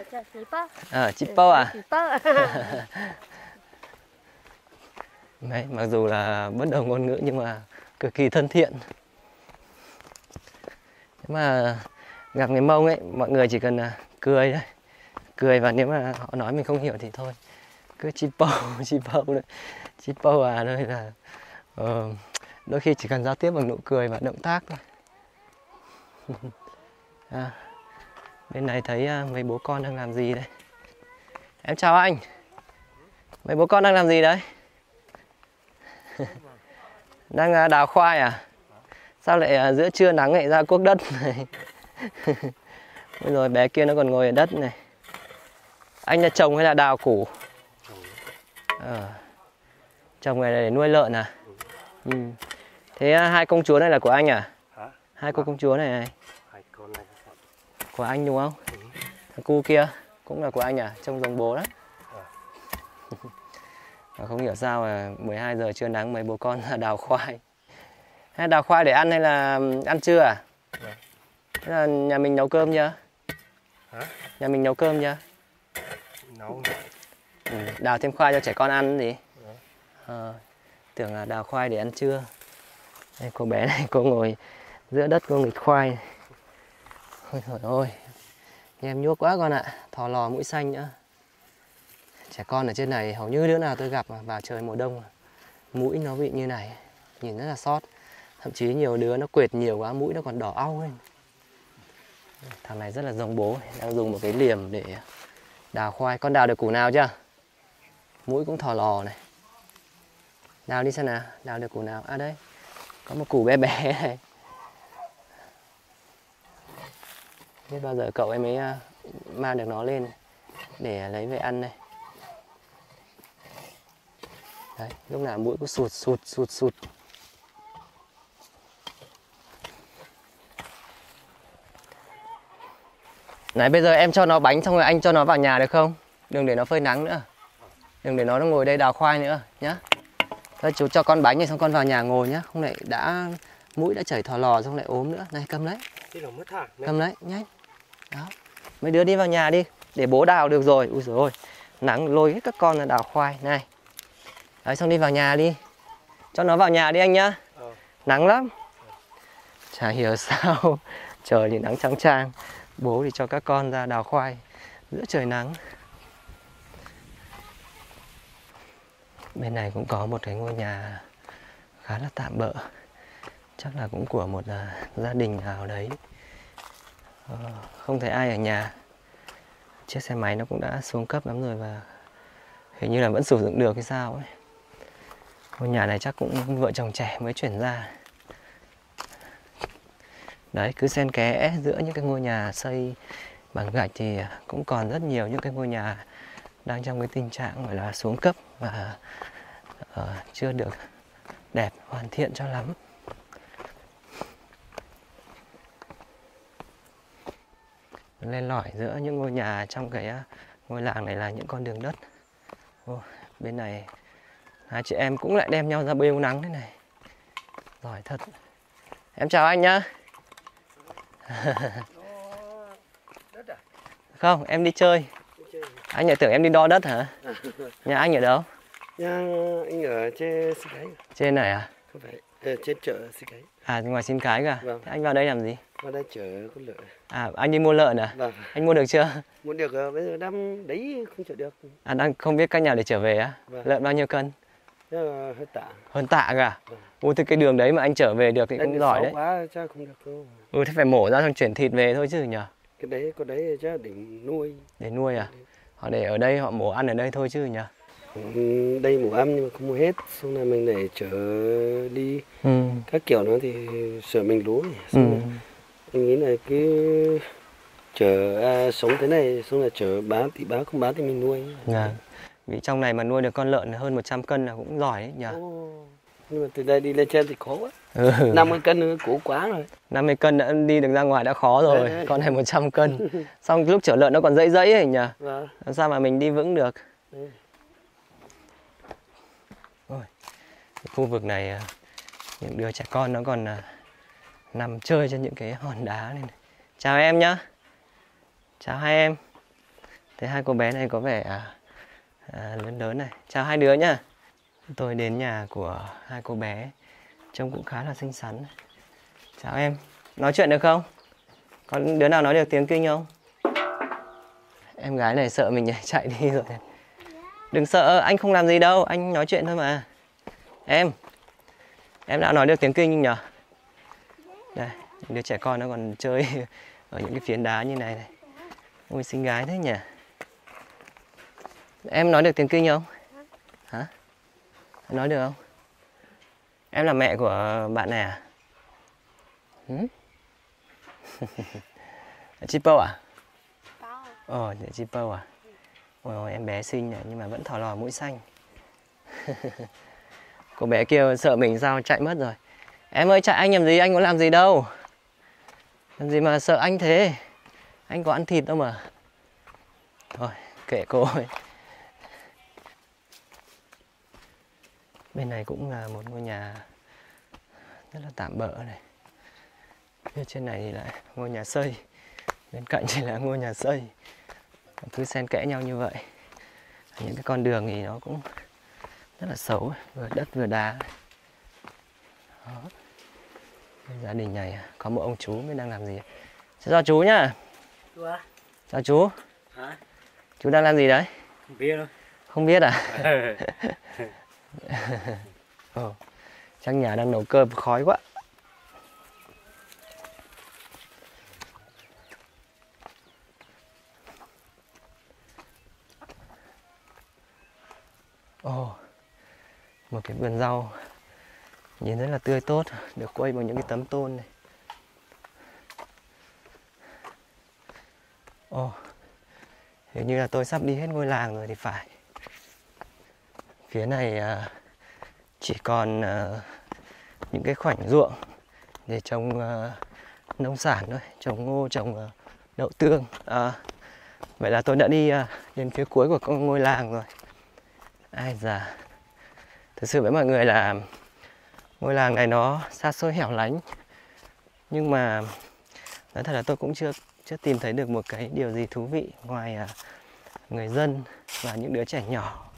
[SPEAKER 1] Ờ chị Pơ. À? <laughs> Đấy, mặc dù là bất đồng ngôn ngữ nhưng mà cực kỳ thân thiện. Nếu mà gặp người mông ấy mọi người chỉ cần à, cười thôi cười và nếu mà họ nói mình không hiểu thì thôi. Cứ chip <laughs> bầu chip bầu đấy chi bầu à đây là uh, đôi khi chỉ cần giao tiếp bằng nụ cười và động tác thôi. <laughs> À, bên này thấy uh, mấy bố con đang làm gì đấy em chào anh. Mấy bố con đang làm gì đấy? <laughs> Đang uh, đào khoai à? Sao lại uh, giữa trưa nắng lại ra cuốc đất này? Rồi bé kia nó còn ngồi ở đất này anh là trồng hay là đào củ? Ờ. trồng này là để nuôi lợn à? Ừ. thế à, hai công chúa này là của anh à? Hai cô công chúa này này.
[SPEAKER 2] Này.
[SPEAKER 1] Của anh đúng không? Thằng cu kia cũng là của anh à? Trông giống bố đấy Và <laughs> không hiểu sao mà 12 giờ trưa nắng mấy bố con là đào khoai. Hay đào khoai để ăn hay là ăn trưa à? Thế là nhà mình nấu cơm chưa?
[SPEAKER 2] Hả?
[SPEAKER 1] nhà mình nấu cơm chưa
[SPEAKER 2] nấu
[SPEAKER 1] ừ. đào thêm khoai cho trẻ con ăn gì à, ờ, tưởng là đào khoai để ăn trưa. Đây cô bé này <laughs> cô ngồi giữa đất cô nghịch khoai. Ôi trời ơi em nhuốc quá con ạ. Thò lò mũi xanh nữa. Trẻ con ở trên này hầu như đứa nào tôi gặp mà vào trời mùa đông mũi nó bị như này nhìn rất là sót. Thậm chí nhiều đứa nó quệt nhiều quá mũi nó còn đỏ au lên. Thằng này rất là giống bố đang dùng một cái liềm để đào khoai, con đào được củ nào chưa? Mũi cũng thò lò này. Đào đi xem nào, đào được củ nào? À đây, có một củ bé bé này. Biết bao giờ cậu em mới à, mang được nó lên để lấy về ăn này đấy, lúc nào mũi cũng sụt sụt sụt sụt. Này bây giờ em cho nó bánh xong rồi anh cho nó vào nhà được không? Đừng để nó phơi nắng nữa. Đừng để nó ngồi đây đào khoai nữa nhá. Thôi chú cho con bánh này xong con vào nhà ngồi nhá. Không lại đã mũi đã chảy thò lò xong lại ốm nữa. Này cầm lấy. Cầm lấy nhanh. Đó. Mấy đứa đi vào nhà đi để bố đào được rồi. Ui giời ơi. Nắng lôi hết các con là đào khoai này. Đấy xong đi vào nhà đi. Cho nó vào nhà đi anh nhá. Nắng lắm. Chả hiểu <laughs> sao trời thì nắng trắng trang bố thì cho các con ra đào khoai giữa trời nắng. Bên này cũng có một cái ngôi nhà khá là tạm bỡ, chắc là cũng của một à, gia đình nào đấy. Ờ, không thấy ai ở nhà. Chiếc xe máy nó cũng đã xuống cấp lắm rồi và hình như là vẫn sử dụng được hay sao ấy. Ngôi nhà này chắc cũng vợ chồng trẻ mới chuyển ra đấy cứ xen kẽ giữa những cái ngôi nhà xây bằng gạch thì cũng còn rất nhiều những cái ngôi nhà đang trong cái tình trạng gọi là xuống cấp và uh, chưa được đẹp hoàn thiện cho lắm. Lên lỏi giữa những ngôi nhà trong cái ngôi làng này là những con đường đất. Ô, bên này hai chị em cũng lại đem nhau ra bêu nắng thế này. Giỏi thật. Em chào anh nhá không em đi chơi anh lại tưởng em đi đo đất hả nhà anh ở đâu
[SPEAKER 8] Nhà anh ở trên Sĩ Cái,
[SPEAKER 1] trên này à
[SPEAKER 8] không phải ở trên chợ Sĩ Cái.
[SPEAKER 1] à ngoài xin cái cả
[SPEAKER 8] Vâng.
[SPEAKER 1] Thế anh vào đây làm gì
[SPEAKER 8] Vào đây chợ con lợn.
[SPEAKER 1] à anh đi mua lợn à
[SPEAKER 8] Vâng.
[SPEAKER 1] anh mua được chưa
[SPEAKER 8] Muốn được ờ, bây giờ đang đấy không chợ được.
[SPEAKER 1] à đang không biết cách nào để trở về á
[SPEAKER 8] Vâng.
[SPEAKER 1] lợn bao nhiêu cân
[SPEAKER 8] Là hơi tạ.
[SPEAKER 1] hơn tạ cả
[SPEAKER 8] Vâng.
[SPEAKER 1] ôi thế cái đường đấy mà anh trở về được thì cũng giỏi đấy
[SPEAKER 8] quá chắc không được đâu.
[SPEAKER 1] ừ thế phải mổ ra xong chuyển thịt về thôi chứ nhở
[SPEAKER 8] Cái đấy có đấy chắc để nuôi.
[SPEAKER 1] để nuôi à họ để ở đây họ mổ ăn ở đây thôi chứ nhở
[SPEAKER 8] Ừ, đây mủ ăn nhưng mà không mua hết. Xong rồi mình để chở đi
[SPEAKER 1] ừ.
[SPEAKER 8] các kiểu nó thì sợ mình lúa.
[SPEAKER 1] ừ.
[SPEAKER 8] Xong rồi Mình nghĩ là cứ chở à, sống thế này xong là chở bán thì bán không bán thì mình nuôi.
[SPEAKER 1] Dạ. Vì trong này mà nuôi được con lợn hơn 100 cân là cũng giỏi đấy nhở
[SPEAKER 8] Ồ, Nhưng mà từ đây đi lên trên thì khó quá.
[SPEAKER 1] ừ. <laughs>
[SPEAKER 8] 50 cân cũ quá rồi.
[SPEAKER 1] 50 cân đã đi được ra ngoài đã khó rồi
[SPEAKER 8] Đấy, đấy.
[SPEAKER 1] con này 100 cân <laughs> xong lúc chở lợn nó còn dãy dãy ấy nhỉ
[SPEAKER 8] Vâng.
[SPEAKER 1] làm sao mà mình đi vững được
[SPEAKER 8] Đấy.
[SPEAKER 1] Cái khu vực này à, những đứa trẻ con nó còn à, nằm chơi trên những cái hòn đá này, này. chào em nhá chào hai em thế hai cô bé này có vẻ à, à, lớn lớn này. Chào hai đứa nhá. Tôi đến nhà của hai cô bé. Trông cũng khá là xinh xắn. Chào em. Nói chuyện được không? Có đứa nào nói được tiếng kinh không? Em gái này sợ mình <laughs> chạy đi rồi. Đừng sợ anh không làm gì đâu. Anh nói chuyện thôi mà. Em. Em đã nói được tiếng kinh nhỉ đây đứa trẻ con nó còn chơi <laughs> ở những cái phiến đá như này này. Ôi xinh gái thế nhỉ? Em nói được tiếng kinh không hả nói được không em là mẹ của bạn này à ừ? <laughs> Chipo à? Ờ, chị Chipo à? Ôi ôi, em bé xinh này nhưng mà vẫn thỏ lò mũi xanh. <laughs> Cô bé kia sợ mình sao chạy mất rồi. Em ơi chạy anh làm gì? Anh có làm gì đâu. Làm gì mà sợ anh thế? Anh có ăn thịt đâu mà. Thôi, kệ cô ấy. Bên này cũng là một ngôi nhà rất là tạm bỡ này. Phía trên này thì lại ngôi nhà xây. Bên cạnh thì là ngôi nhà xây. Cứ xen kẽ nhau như vậy. Những cái con đường thì nó cũng rất là xấu, vừa đất vừa đá. Đó. Gia đình này có một ông chú mới đang làm gì? Xin chào chú nhá. Chào chú.
[SPEAKER 3] Hả?
[SPEAKER 1] Chú đang làm gì đấy?
[SPEAKER 3] Không biết đâu.
[SPEAKER 1] Không biết à? <laughs> <laughs> ừ. Trong nhà đang nấu cơm khói quá. Ồ, một cái vườn rau nhìn rất là tươi tốt, được quay bằng những cái tấm tôn này. Ồ, hình như là tôi sắp đi hết ngôi làng rồi thì phải. Phía này à, chỉ còn à, những cái khoảnh ruộng để trồng à, nông sản thôi, trồng ngô, trồng à, đậu tương. À, vậy là tôi đã đi à, đến phía cuối của con ngôi làng rồi. Ai già, thực sự với mọi người là ngôi làng này nó xa xôi hẻo lánh, nhưng mà nói thật là tôi cũng chưa chưa tìm thấy được một cái điều gì thú vị ngoài à, người dân và những đứa trẻ nhỏ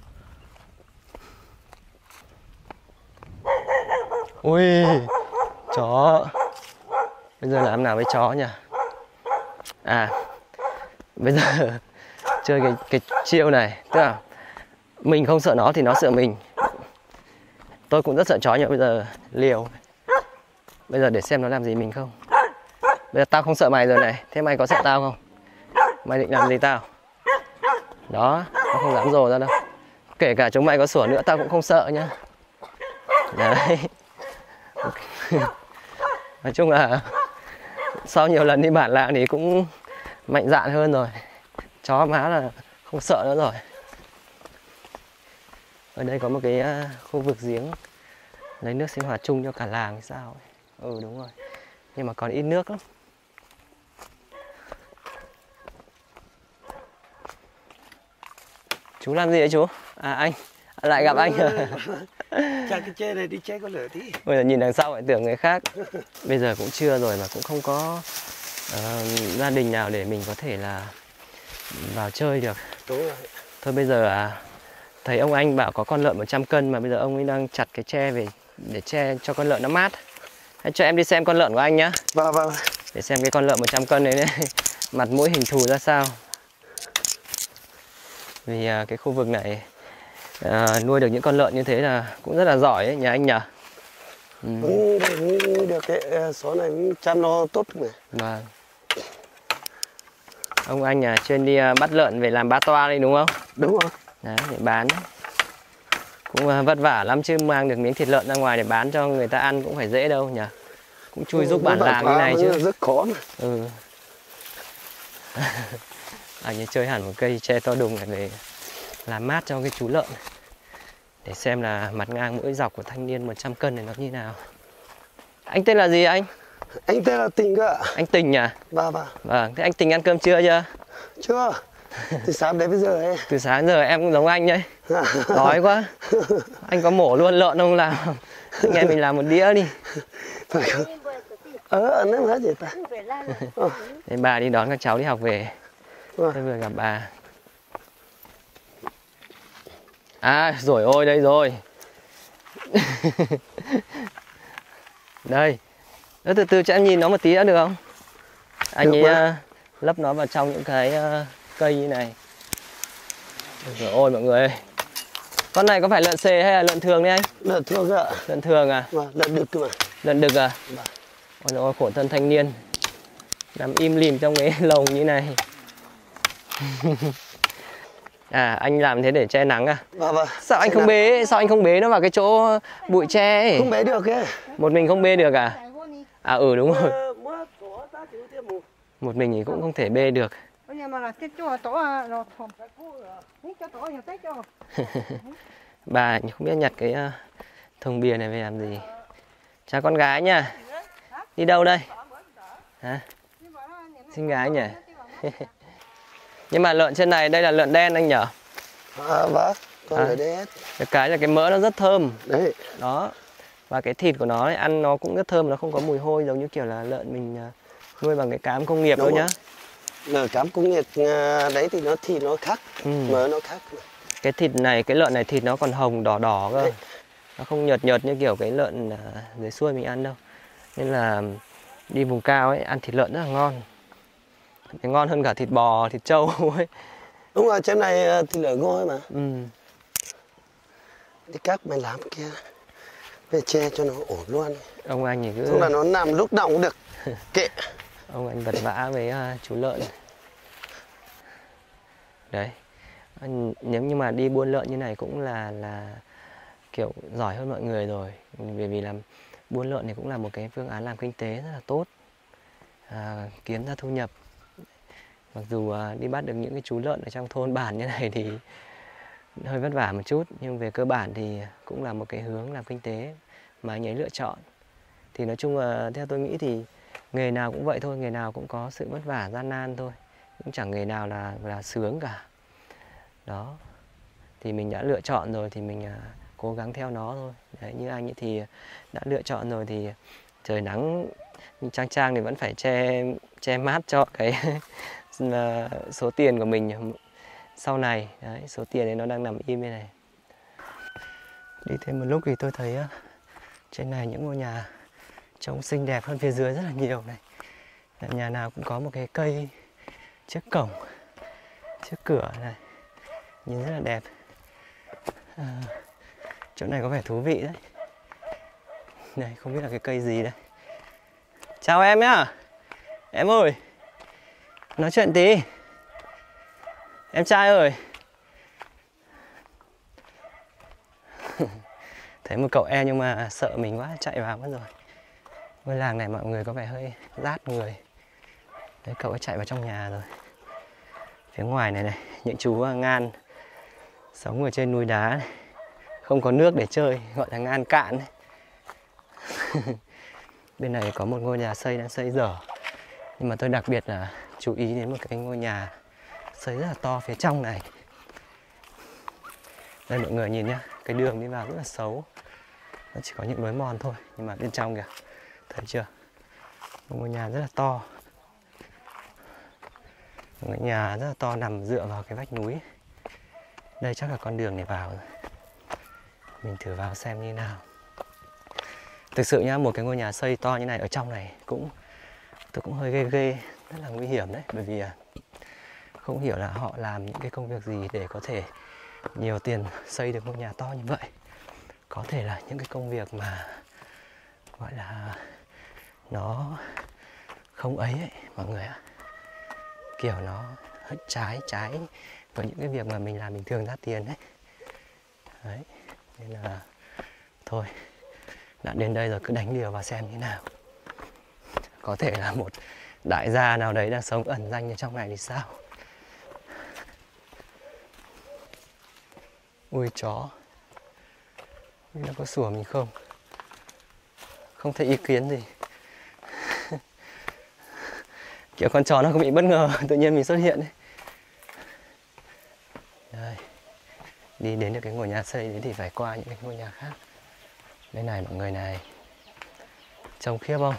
[SPEAKER 1] Ui, chó. Bây giờ làm nào với chó nhỉ? À, bây giờ <laughs> chơi cái cái chiêu này, tức là mình không sợ nó thì nó sợ mình. Tôi cũng rất sợ chó nhưng bây giờ liều. Bây giờ để xem nó làm gì mình không. Bây giờ tao không sợ mày rồi này, thế mày có sợ tao không? Mày định làm gì tao? Đó, nó không dám rồ ra đâu. Kể cả chúng mày có sủa nữa tao cũng không sợ nhá. Đấy. <laughs> nói chung là sau nhiều lần đi bản làng thì cũng mạnh dạn hơn rồi. Chó má là không sợ nữa rồi. Ở đây có một cái à, khu vực giếng lấy nước sinh hoạt chung cho cả làng hay sao ấy. ừ đúng rồi. Nhưng mà còn ít nước lắm. Chú làm gì đấy chú? À anh lại gặp anh rồi.
[SPEAKER 8] cha cái che này đi che có lửa tí
[SPEAKER 1] Bây giờ nhìn đằng sau lại tưởng người khác. <laughs> Bây giờ cũng trưa rồi mà cũng không có ờ, gia đình nào để mình có thể là vào chơi được.
[SPEAKER 8] đúng rồi
[SPEAKER 1] Thôi bây giờ à, thấy ông anh bảo có con lợn 100 cân mà bây giờ ông ấy đang chặt cái tre về để che cho con lợn nó mát. Hãy cho em đi xem con lợn của anh nhá.
[SPEAKER 8] vâng vâng
[SPEAKER 1] Để xem cái con lợn 100 cân đấy, đấy <laughs> mặt mũi hình thù ra sao. Vì à, cái khu vực này à, nuôi được những con lợn như thế là cũng rất là giỏi ấy, nhà anh nhỉ? Ừ.
[SPEAKER 8] cũng được cái ờ, số này cũng chăm nó tốt mà
[SPEAKER 1] Vâng. Ông anh nhà chuyên đi à, bắt lợn về làm ba toa đây đúng không?
[SPEAKER 8] đúng rồi
[SPEAKER 1] Đấy, để bán. Cũng vất vả lắm chứ mang được miếng thịt lợn ra ngoài để bán cho người ta ăn cũng phải dễ đâu nhỉ? Cũng chui giúp bản làng như này chứ.
[SPEAKER 8] rất khó mà
[SPEAKER 1] Ừ. <laughs> anh ấy chơi hẳn một cây tre to đùng này về làm mát cho cái chú lợn để xem là mặt ngang mũi dọc của thanh niên 100 cân này nó như nào. Anh tên là gì anh?
[SPEAKER 8] anh tên là tình cơ ạ.
[SPEAKER 1] Anh Tình nhỉ?
[SPEAKER 8] bà bà
[SPEAKER 1] Vâng, thế anh Tình ăn cơm trưa chưa?
[SPEAKER 8] chưa. Từ sáng đến bây giờ ấy. <laughs>
[SPEAKER 1] Từ sáng giờ em cũng giống anh đấy. <laughs> Đói quá. Anh có mổ luôn lợn không làm. Anh em mình làm một đĩa đi.
[SPEAKER 8] Ờ nó hết gì ta.
[SPEAKER 1] Bà đi đón các cháu đi học về.
[SPEAKER 8] Vâng.
[SPEAKER 1] Tôi vừa gặp bà À rồi ôi đây rồi. <laughs> Đây. Đó, từ từ cho em nhìn nó một tí đã được không? Anh
[SPEAKER 8] Được
[SPEAKER 1] ấy
[SPEAKER 8] mà.
[SPEAKER 1] à, lấp nó vào trong những cái à, cây như này. Rồi ôi mọi người ơi. Con này có phải lợn xề hay là lợn thường đấy anh?
[SPEAKER 8] Lợn thương cơ ạ.
[SPEAKER 1] Lợn thường à?
[SPEAKER 8] Mà lợn đực cơ mà.
[SPEAKER 1] Lợn đực à?
[SPEAKER 8] Vâng.
[SPEAKER 1] Ôi ôi khổ thân thanh niên. Nằm im lìm trong cái <laughs> lồng như này <laughs> À anh làm thế để che nắng à?
[SPEAKER 8] Bà bà
[SPEAKER 1] Sao anh không bế Sao anh không bế nó vào cái chỗ bụi tre ấy?
[SPEAKER 8] không bé được ấy.
[SPEAKER 1] Một mình không bê được à? À ừ đúng rồi.
[SPEAKER 8] Ờ, một.
[SPEAKER 1] Một mình thì cũng không thể bê được.
[SPEAKER 6] À cho <laughs>
[SPEAKER 1] Bà không biết nhặt cái uh, thùng bia này về làm gì. Chào con gái nha. Đi đâu đây? Hả? Xinh gái nhỉ <laughs> Nhưng mà lợn trên này đây là lợn đen anh nhở?
[SPEAKER 8] À vâng con
[SPEAKER 1] À.
[SPEAKER 8] đây hết
[SPEAKER 1] Cái cái là cái mỡ nó rất thơm.
[SPEAKER 8] Đấy.
[SPEAKER 1] Đó. Và cái thịt của nó ấy, ăn nó cũng rất thơm Nó không có mùi hôi giống như kiểu là lợn mình à, nuôi bằng cái cám công nghiệp đâu
[SPEAKER 8] Đúng
[SPEAKER 1] nhá.
[SPEAKER 8] rồi. lợn cám công nghiệp à, đấy thì nó thì nó khác
[SPEAKER 1] ừ.
[SPEAKER 8] mỡ nó khác.
[SPEAKER 1] Cái thịt này, cái lợn này thịt nó còn hồng đỏ đỏ cơ.
[SPEAKER 8] Đấy.
[SPEAKER 1] Nó không nhợt nhợt như kiểu cái lợn à, dưới xuôi mình ăn đâu. Nên là đi vùng cao ấy, ăn thịt lợn rất là ngon Thì ngon hơn cả thịt bò, thịt trâu <laughs> ấy.
[SPEAKER 8] Đúng rồi trên này à, thì lợn ngôi mà.
[SPEAKER 1] Ừ.
[SPEAKER 8] đi cắt mày làm kia. Về che cho nó ổn luôn.
[SPEAKER 1] Ông anh thì cứ
[SPEAKER 8] không là nó nằm lúc nào cũng được. <laughs> Kệ.
[SPEAKER 1] Ông anh vật vã với à, chú lợn. Đấy. Nếu như mà đi buôn lợn như này cũng là là kiểu giỏi hơn mọi người rồi. Bởi vì làm buôn lợn thì cũng là một cái phương án làm kinh tế rất là tốt. À, kiếm ra thu nhập mặc dù à, đi bắt được những cái chú lợn ở trong thôn bản như này thì hơi vất vả một chút nhưng về cơ bản thì cũng là một cái hướng làm kinh tế mà anh ấy lựa chọn. Thì nói chung là theo tôi nghĩ thì nghề nào cũng vậy thôi nghề nào cũng có sự vất vả gian nan thôi. Cũng chẳng nghề nào là là sướng cả. Đó. Thì mình đã lựa chọn rồi thì mình à, cố gắng theo nó thôi. Đấy, như anh ấy thì đã lựa chọn rồi thì trời nắng trang trang thì vẫn phải che che mát cho cái <laughs> à, số tiền của mình sau này. Đấy, số tiền đấy nó đang nằm im bên này. Đi thêm một lúc thì tôi thấy trên này những ngôi nhà trông xinh đẹp hơn phía dưới rất là nhiều này. Nhà nào cũng có một cái cây trước cổng trước cửa này. Nhìn rất là đẹp. À, chỗ này có vẻ thú vị đấy. Này không biết là cái cây gì đây. Chào em nhá. Em ơi nói chuyện tí. Em trai ơi. <laughs> Thấy một cậu em nhưng mà sợ mình quá, chạy vào mất rồi. Ngôi làng này mọi người có vẻ hơi rát người. Đấy, cậu ấy chạy vào trong nhà rồi. Phía ngoài này này, những chú à, ngan sống ở trên núi đá này. không có nước để chơi, gọi là ngan cạn <laughs> bên này có một ngôi nhà xây đang xây dở. Nhưng mà tôi đặc biệt là chú ý đến một cái ngôi nhà xây rất là to phía trong này. Đây, mọi người nhìn nhá, cái đường đi vào rất là xấu. Nó chỉ có những lối mòn thôi, nhưng mà bên trong kìa, thấy chưa? Một ngôi nhà rất là to. Một ngôi nhà rất là to nằm dựa vào cái vách núi. Đây chắc là con đường để vào rồi. Mình thử vào xem như nào. Thực sự nhá, một cái ngôi nhà xây to như này ở trong này cũng, tôi cũng hơi ghê ghê rất là nguy hiểm đấy. Bởi vì à, không hiểu là họ làm những cái công việc gì để có thể nhiều tiền xây được ngôi nhà to như vậy. Có thể là những cái công việc mà gọi là nó không ấy, ấy mọi người ạ. Kiểu nó hết trái trái. Với những cái việc mà mình làm bình thường ra tiền đấy. Đấy nên là thôi đã đến đây rồi cứ đánh liều và xem như nào. Có thể là một đại gia nào đấy đang sống ẩn danh ở trong này thì sao? Ui, chó. Nó có sủa mình không? Không thấy ý kiến gì. <laughs> Kiểu con chó nó không bị bất ngờ, <laughs> tự nhiên mình xuất hiện đấy đây. Đi đến được cái ngôi nhà xây đấy thì phải qua những cái ngôi nhà khác. Đây này mọi người này. Trông khiếp không?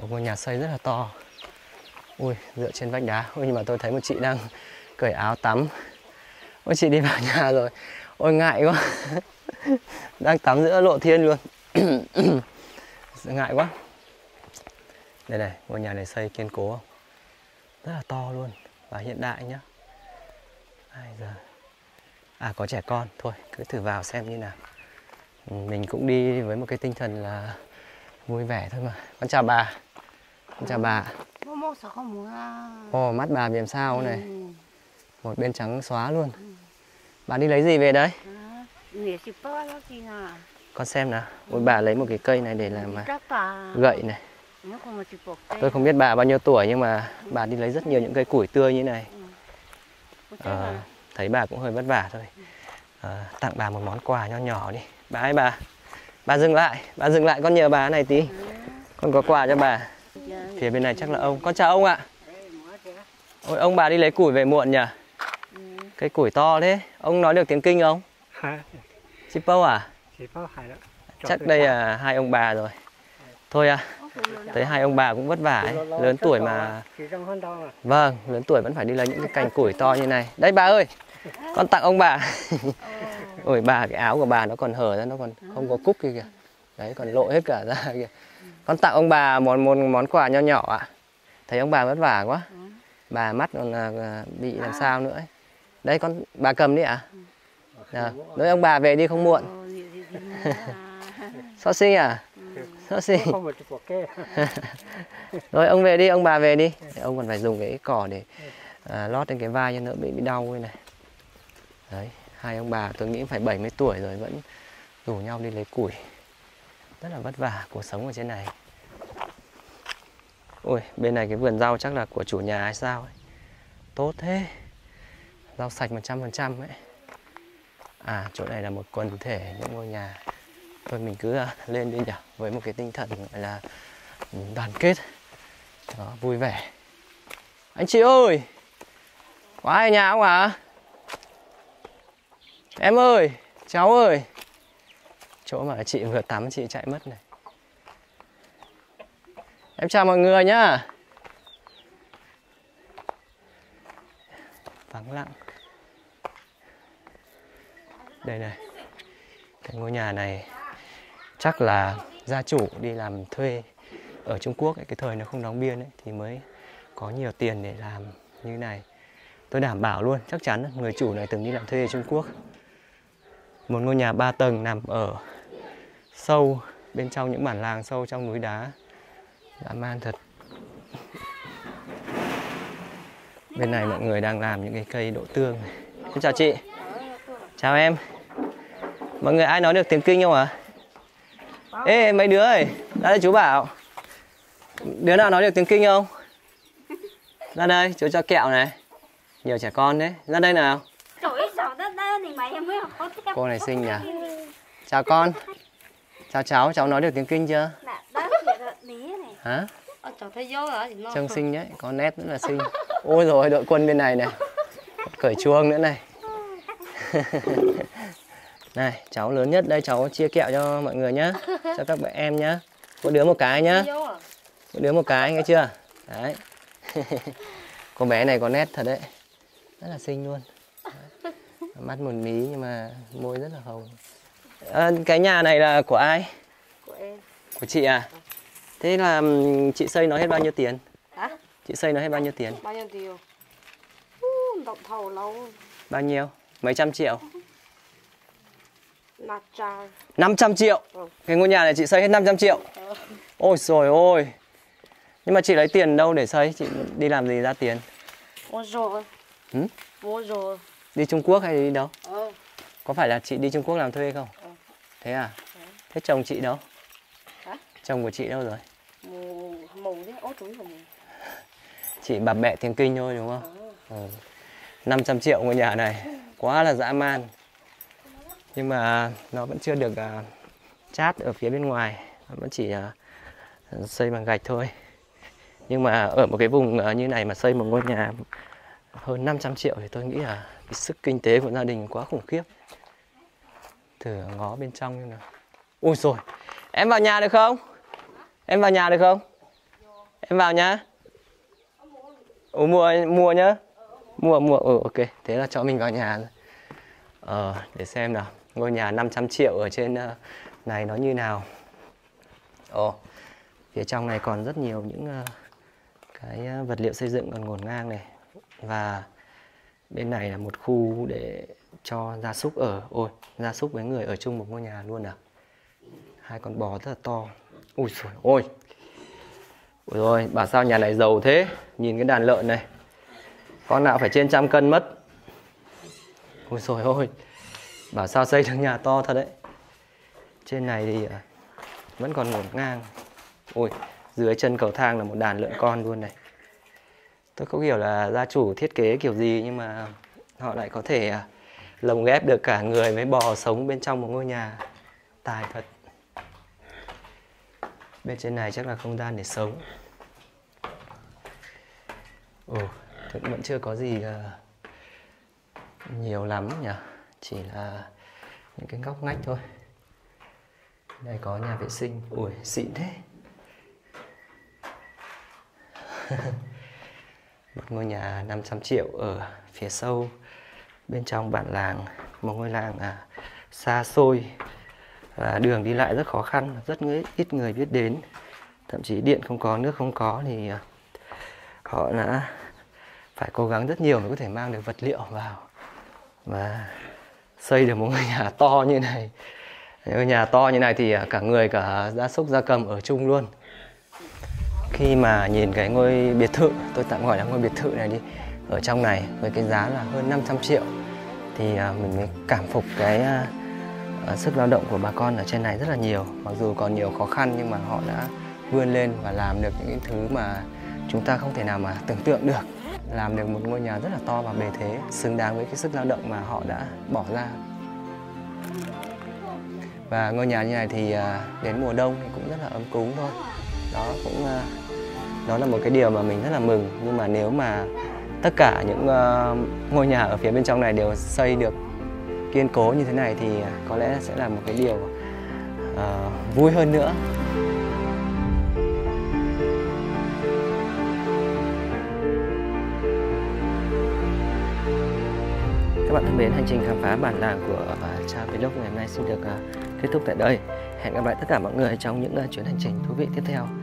[SPEAKER 1] Một ngôi nhà xây rất là to. Ui, dựa trên vách đá. Ui, nhưng mà tôi thấy một chị đang cởi áo tắm. Ôi, chị đi vào nhà rồi. Ôi, ngại quá. <laughs> Đang tắm giữa lộ thiên luôn. <coughs> Ngại quá. Đây này, ngôi nhà này xây kiên cố. Không rất là to luôn. Và hiện đại nhá. Ai giờ? À có trẻ con. Thôi, cứ thử vào xem như nào. Mình cũng đi với một cái tinh thần là vui vẻ thôi mà. Con chào bà chào bà
[SPEAKER 6] muốn à?
[SPEAKER 1] ồ mắt bà bị làm sao này? Một bên trắng xóa luôn. Bà đi lấy gì về đấy?
[SPEAKER 6] À?
[SPEAKER 1] con xem nào. Ôi bà lấy một cái cây này để làm
[SPEAKER 6] bà.
[SPEAKER 1] gậy này. Tôi không biết bà bao nhiêu tuổi nhưng mà bà đi lấy rất nhiều những cây củi tươi như này. Ờ, thấy bà cũng hơi vất vả thôi. Ờ, tặng bà một món quà nho nhỏ đi. Bà ơi bà bà dừng lại bà dừng lại con nhờ bà này tí. Con có quà cho bà phía bên này chắc là ông. Con chào ông ạ. Ôi ông bà đi lấy củi về muộn nhỉ? Cái củi to thế. Ông nói được tiếng kinh không? Chipo à? Chắc đây là hai ông bà rồi. Thôi à thấy hai ông bà cũng vất vả ấy. lớn tuổi mà. Vâng lớn tuổi vẫn phải đi lấy những cái cành củi to như này. Đây bà ơi. Con tặng ông bà. <laughs> Ôi bà cái áo của bà nó còn hở ra nó còn không có cúc kia kìa. Đấy còn lộ hết cả ra kìa con tặng ông bà một một món quà nho nhỏ ạ. Thấy ông bà vất vả quá. Bà mắt còn à, bị làm sao nữa ấy. đây con bà cầm đi ạ. À? Đấy, ông bà về đi không muộn. So sinh à? <laughs> So sinh <laughs> rồi ông về đi ông bà về đi. Ông còn phải dùng cái cỏ để à, lót lên cái vai cho đỡ bị bị đau đây này. Đấy hai ông bà tôi nghĩ phải 70 tuổi rồi vẫn rủ nhau đi lấy củi rất là vất vả cuộc sống ở trên này. Ôi bên này cái vườn rau chắc là của chủ nhà hay sao ấy. tốt thế. Rau sạch 100% ấy. À chỗ này là một quần thể những ngôi nhà. Thôi mình cứ à, lên đi nhỉ với một cái tinh thần gọi là ừ, đoàn kết. Đó, vui vẻ. Anh chị ơi! Có ai ở nhà không ạ em ơi cháu ơi! Chỗ mà chị vừa tắm chị chạy mất này. Em chào mọi người nhá. Vắng lặng. Đây này. Cái ngôi nhà này chắc là gia chủ đi làm thuê ở Trung Quốc ấy, cái thời nó không đóng biên ấy, thì mới có nhiều tiền để làm như này. Tôi đảm bảo luôn chắc chắn người chủ này từng đi làm thuê ở Trung Quốc. Một ngôi nhà 3 tầng nằm ở sâu bên trong những bản làng sâu trong núi đá. Dã man thật. Bên này mọi người đang làm những cái cây đỗ tương này. Xin chào chị. Chào em. Mọi người ai nói được tiếng kinh không ạ? Ê mấy đứa ơi ra đây chú bảo. Đứa nào nói được tiếng kinh không? Ra đây chú cho kẹo này. Nhiều trẻ con đấy. Ra đây nào. Cô này xinh nhỉ? Chào con chào cháu cháu nói được tiếng kinh chưa hả trông xinh đấy có nét rất là xinh ôi rồi đội quân bên này này cởi chuông nữa này <laughs> Này, cháu lớn nhất đây cháu chia kẹo cho mọi người nhá. Cho các bạn em nhá. Mỗi đứa một cái nhá. Mỗi đứa một cái nghe chưa? Đấy. <laughs> Cô bé này có nét thật đấy. Rất là xinh luôn. Đấy. Mắt một mí nhưng mà môi rất là hồng. À, cái nhà này là của ai?
[SPEAKER 4] Của em.
[SPEAKER 1] Của chị à? Thế là chị xây nó hết bao nhiêu tiền?
[SPEAKER 4] Hả?
[SPEAKER 1] Chị xây nó hết bao nhiêu tiền?
[SPEAKER 4] Bao nhiêu tiền? Động thầu lâu.
[SPEAKER 1] Bao nhiêu? Mấy trăm triệu?
[SPEAKER 4] Nạt trà.
[SPEAKER 1] 500 triệu.
[SPEAKER 4] Ừ.
[SPEAKER 1] Cái ngôi nhà này chị xây hết 500 triệu. Ôi rồi ôi. Nhưng mà chị lấy tiền đâu để xây? Chị đi làm gì ra tiền?
[SPEAKER 4] Mua rồi.
[SPEAKER 1] Ừ?
[SPEAKER 4] Mua rồi.
[SPEAKER 1] Đi Trung Quốc hay đi đâu?
[SPEAKER 4] Ờ.
[SPEAKER 1] Có phải là chị đi Trung Quốc làm thuê không?
[SPEAKER 4] Ừ.
[SPEAKER 1] Thế à? Thế chồng chị đâu?
[SPEAKER 4] Hả?
[SPEAKER 1] Chồng của chị đâu rồi?
[SPEAKER 4] Mua mù đấy, ố túi của mình.
[SPEAKER 1] Chị bà mẹ tiếng kinh thôi đúng không? Ừ. 500 triệu ngôi nhà này quá là dã man nhưng mà nó vẫn chưa được uh, chát ở phía bên ngoài nó vẫn chỉ uh, xây bằng gạch thôi nhưng mà ở một cái vùng uh, như này mà xây một ngôi nhà hơn 500 triệu thì tôi nghĩ là cái sức kinh tế của gia đình quá khủng khiếp thử ngó bên trong như nào. Ui rồi em vào nhà được không? Em vào nhà được không? Em vào nhá. Ủa, mua mua nhá. Mua mua ừ ok. Thế là cho mình vào nhà rồi. ờ để xem nào. Ngôi nhà 500 triệu ở trên ờ, này nó như nào. Ồ phía trong này còn rất nhiều những ờ, cái ờ, vật liệu xây dựng còn ngổn ngang này. Và bên này là một khu để cho gia súc ở. Ôi, gia súc với người ở chung một ngôi nhà luôn à? Hai con bò rất là to. Ui rồi ôi. Ui rồi bảo sao nhà này giàu thế? Nhìn cái đàn lợn này. Con nào phải trên trăm cân mất. Ôi rồi ôi. Bảo sao xây được nhà to thật đấy? Trên này thì à, vẫn còn ngổn ngang. Ôi dưới chân cầu thang là một đàn lợn con luôn này tôi không hiểu là gia chủ thiết kế kiểu gì, nhưng mà họ lại có thể à, lồng ghép được cả người với bò sống bên trong một ngôi nhà tài thật. Bên trên này chắc là không gian để sống. Ồ thực vẫn chưa có gì à, nhiều lắm nhỉ? Chỉ là những cái góc ngách thôi. Đây có nhà vệ sinh. Ui, xịn thế. <laughs> một ngôi nhà 500 triệu ở phía sâu bên trong bản làng một ngôi làng à, xa xôi. Và đường đi lại rất khó khăn rất người, ít người biết đến. Thậm chí điện không có nước không có thì à, họ đã phải cố gắng rất nhiều mới có thể mang được vật liệu vào. Và xây được một ngôi nhà to như này. Ngôi nhà to như này thì à, cả người cả gia súc gia cầm ở chung luôn khi mà nhìn cái ngôi biệt thự, tôi tạm gọi là ngôi biệt thự này đi, ở trong này với cái giá là hơn 500 triệu, thì à, mình mới cảm phục cái à, à, sức lao động của bà con ở trên này rất là nhiều. Mặc dù còn nhiều khó khăn nhưng mà họ đã vươn lên và làm được những thứ mà chúng ta không thể nào mà tưởng tượng được. Làm được một ngôi nhà rất là to và bề thế, xứng đáng với cái sức lao động mà họ đã bỏ ra. Và ngôi nhà như này thì đến mùa đông thì cũng rất là ấm cúng thôi. Đó cũng nó đó là một cái điều mà mình rất là mừng nhưng mà nếu mà tất cả những uh, ngôi nhà ở phía bên trong này đều xây được kiên cố như thế này thì có lẽ sẽ là một cái điều uh, vui hơn nữa Các bạn thân mến, hành trình khám phá bản làng của uh, Cha Vlog ngày hôm nay xin được uh, kết thúc tại đây. Hẹn gặp lại tất cả mọi người trong những uh, chuyến hành trình thú vị tiếp theo.